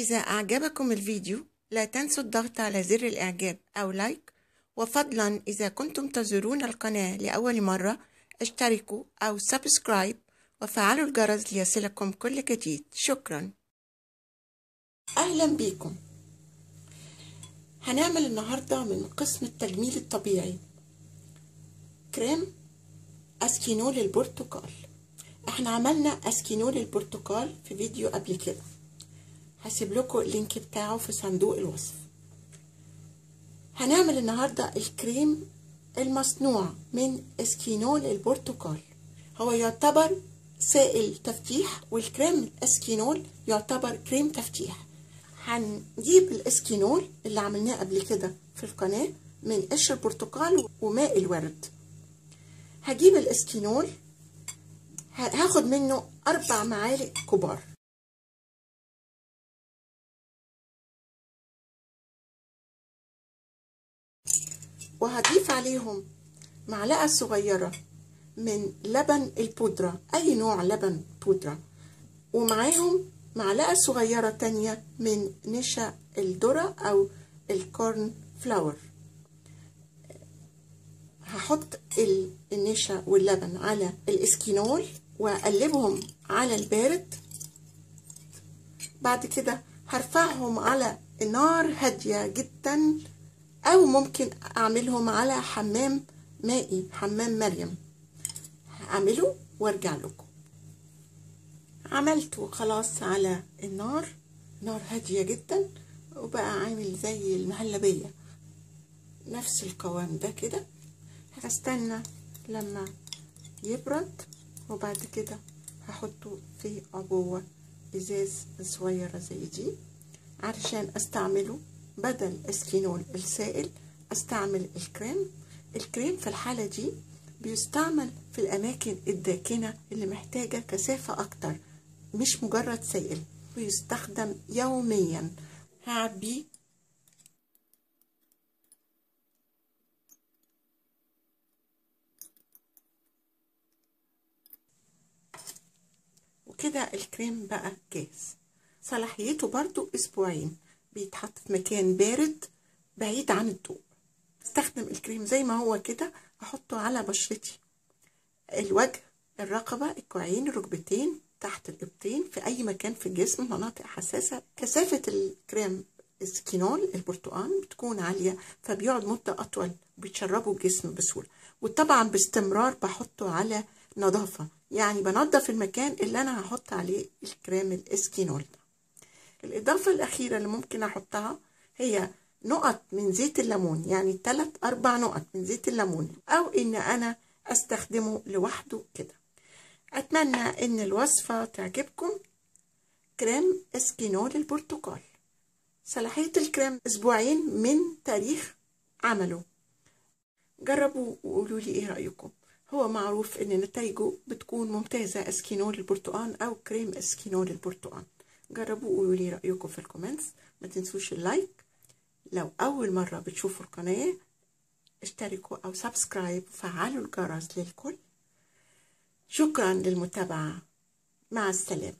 إذا أعجبكم الفيديو لا تنسوا الضغط على زر الإعجاب أو like وفضلا إذا كنتم تزورون القناة لأول مرة اشتركوا أو subscribe وفعلوا الجرس ليصلكم كل جديد. شكرا. أهلا بيكم هنعمل النهاردة من قسم التجميل الطبيعي. كريم أسكينول البرتقال إحنا عملنا أسكينول البرتقال في فيديو قبل كده. هسيب لكم ال link بتاعه في صندوق الوصف. هنعمل النهاردة الكريم المصنوع من اسكينول البرتقال. هو يعتبر سائل تفتيح والكريم الاسكينول يعتبر كريم تفتيح. هنجيب الاسكينول اللي عملناه قبل كده في القناة من قشر البرتقال وماء الورد. هجيب الاسكينول. هاخد منه أربع معالق كبار. وهضيف عليهم معلقة صغيرة من لبن البودرة أي نوع لبن بودرة. ومعاهم معلقة صغيرة تانية من نشا الذرة أو الكورن فلاور. هحط النشا واللبن على الإسكينول وأقلبهم على البارد. بعد كده هرفعهم على نار هادية جدا. أو ممكن أعملهم على حمام مائي حمام مريم. هعمله وأرجع لكم. عملته خلاص على النار. نار هادية جدا وبقى عامل زي المهلبية. نفس القوام ده كده. هستنى لما يبرد وبعد كده هحطه في عبوة إزاز صغيرة زي دي علشان أستعمله بدل اسكينول السائل أستعمل الكريم. الكريم في الحالة دي بيستعمل في الأماكن الداكنة اللي محتاجة كثافة أكتر مش مجرد سائل ويستخدم يوميا. هعبيه وكده الكريم بقى جاهز. صلاحيته برضو أسبوعين. بيتحط في مكان بارد بعيد عن الضوء. استخدم الكريم زي ما هو كده أحطه على بشرتي. الوجه الرقبة الكوعين الركبتين تحت الإبطين في أي مكان في الجسم مناطق حساسة. كثافة الكريم السكينول البرتقال بتكون عالية فبيقعد مدة أطول بيتشربوا الجسم بسهولة. وطبعا باستمرار بحطه على نظافة. يعني بنظف المكان اللي أنا هحط عليه الكريم الاسكينول ده الإضافة الأخيرة اللي ممكن أحطها هي نقط من زيت الليمون يعني ثلاث أربع نقط من زيت الليمون أو إن أنا أستخدمه لوحده كده. أتمنى إن الوصفة تعجبكم. كريم اسكينول البرتقال صلاحية الكريم أسبوعين من تاريخ عمله. جربوا وقولوا لي إيه رأيكم. هو معروف إن نتائجه بتكون ممتازة اسكينول البرتقال أو كريم اسكينول البرتقال جربوا وقولوا لي رأيكم في ال comments. ما تنسوش ال like. لو أول مرة بتشوفوا القناة اشتركوا أو سبسكرايب وفعلوا الجرس للكل. شكرا للمتابعة. مع السلامة.